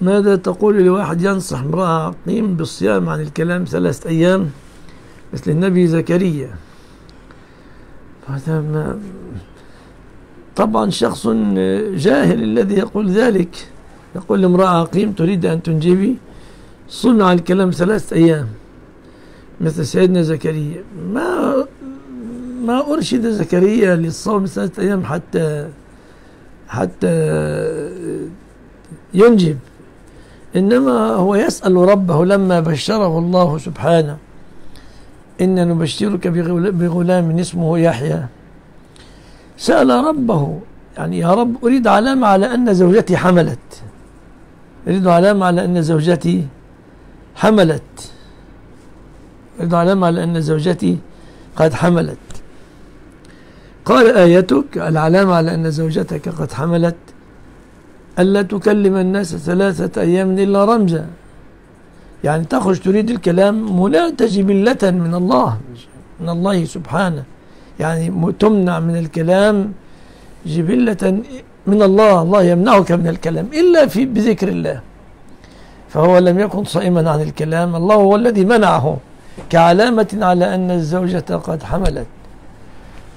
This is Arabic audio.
ماذا تقول لواحد ينصح امرأة قيم بالصيام عن الكلام ثلاثة أيام مثل النبي زكريا؟ طبعا شخص جاهل الذي يقول ذلك. يقول لامرأة قيم تريد أن تنجبي؟ صنع الكلام ثلاثة أيام مثل سيدنا زكريا. ما ما أرشد زكريا للصوم ثلاثة أيام حتى حتى ينجب. إنما هو يسأل ربه لما بشره الله سبحانه. إن نبشرك بغلام اسمه يحيى. سأل ربه يعني يا رب أريد علامة على أن زوجتي حملت. أريد علامة على أن زوجتي حملت. أريد علامة على أن زوجتي قد حملت. قال آيتك العلامة على أن زوجتك قد حملت. ألا تكلم الناس ثلاثة أيام إلا رمزا. يعني تخرج تريد الكلام ملاة جبلة من الله من الله سبحانه. يعني تمنع من الكلام جبلة من الله الله يمنعك من الكلام إلا في بذكر الله. فهو لم يكن صائما عن الكلام الله هو الذي منعه كعلامة على أن الزوجة قد حملت.